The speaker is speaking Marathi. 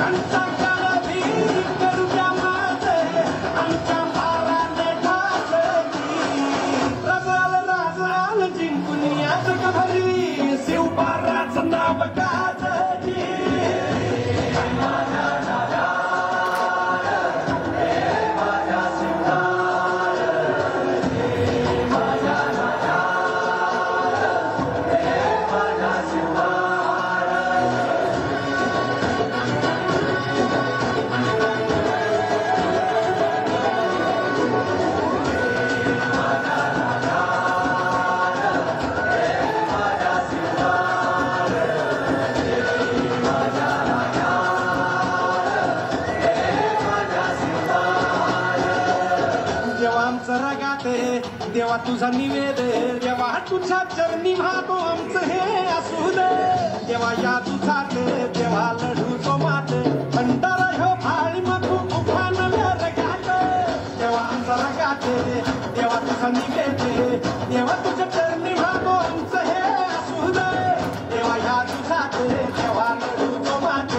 人在 रगात देवा तुझा निवेद देवा तुझ्या चरणी भातो आमचं हे असू दे. देवा या तुझात देवा लढू तो मात. भंडारा ह्यो फाळी मधू उभान रगात देवा आमचा रगात देवा तुझा निवेद देवा तुझ्या चरणी भातो आमचं हे असू दे. देवा या तुझात देवा लढू तो मात.